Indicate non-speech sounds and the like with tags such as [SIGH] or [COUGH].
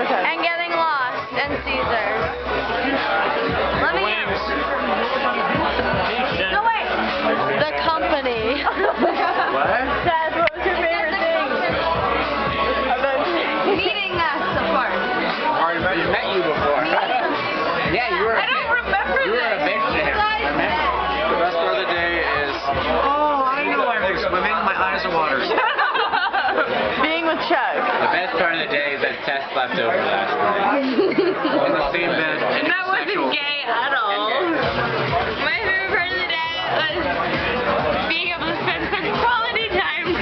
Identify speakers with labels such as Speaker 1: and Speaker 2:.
Speaker 1: more time. And
Speaker 2: getting lost and Caesar. Let me know. No, wait. The company. [LAUGHS]
Speaker 3: What?
Speaker 1: Dad, what was your favorite thing? Meeting
Speaker 2: us, of course.
Speaker 3: Already met, met you before. yeah, you were. I don't remember You were a this. bitch to him. Besides Remember?
Speaker 2: that.
Speaker 3: The best part of the day is,
Speaker 4: oh, I know I was swimming, my eyes are watering. [LAUGHS]
Speaker 1: The
Speaker 3: best part of the day is that Tess left over last night. In the same bed. And that
Speaker 4: wasn't
Speaker 2: gay at all. My favorite part of the day was being able to spend some quality time